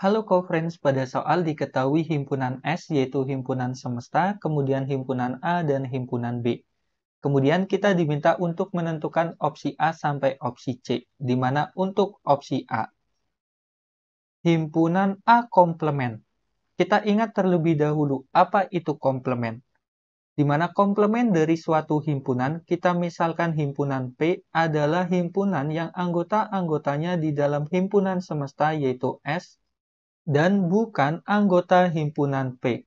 Halo co-friends, pada soal diketahui himpunan S yaitu himpunan semesta, kemudian himpunan A dan himpunan B. Kemudian kita diminta untuk menentukan opsi A sampai opsi C, di mana untuk opsi A. Himpunan A komplement. Kita ingat terlebih dahulu apa itu komplement di mana komplement dari suatu himpunan, kita misalkan himpunan P adalah himpunan yang anggota-anggotanya di dalam himpunan semesta yaitu S, dan bukan anggota himpunan P.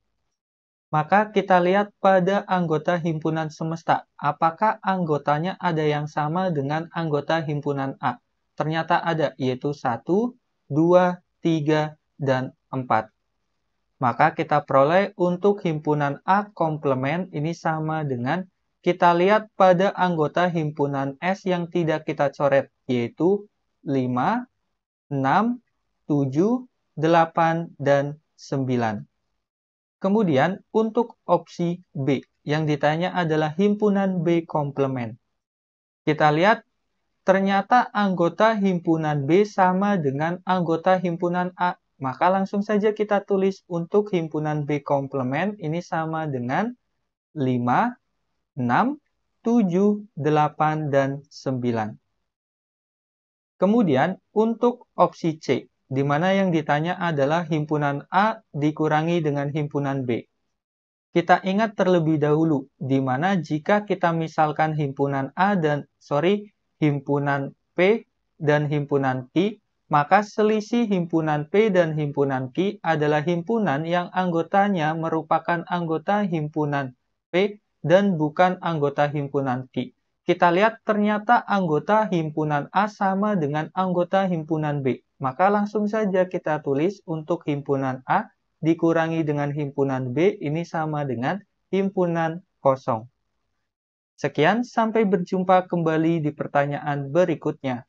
Maka kita lihat pada anggota himpunan semesta, apakah anggotanya ada yang sama dengan anggota himpunan A? Ternyata ada, yaitu 1, 2, 3, dan 4. Maka kita peroleh untuk himpunan A komplement ini sama dengan kita lihat pada anggota himpunan S yang tidak kita coret, yaitu 5, 6, 7, 8, dan 9. Kemudian untuk opsi B, yang ditanya adalah himpunan B komplement. Kita lihat ternyata anggota himpunan B sama dengan anggota himpunan A maka langsung saja kita tulis untuk himpunan B komplement ini sama dengan 5, 6, 7, 8, dan 9. Kemudian untuk opsi C, di mana yang ditanya adalah himpunan A dikurangi dengan himpunan B. Kita ingat terlebih dahulu, di mana jika kita misalkan himpunan A dan, sorry, himpunan P dan himpunan Q, maka selisih himpunan P dan himpunan Q adalah himpunan yang anggotanya merupakan anggota himpunan P dan bukan anggota himpunan Q. Kita lihat ternyata anggota himpunan A sama dengan anggota himpunan B. Maka langsung saja kita tulis untuk himpunan A dikurangi dengan himpunan B ini sama dengan himpunan kosong. Sekian, sampai berjumpa kembali di pertanyaan berikutnya.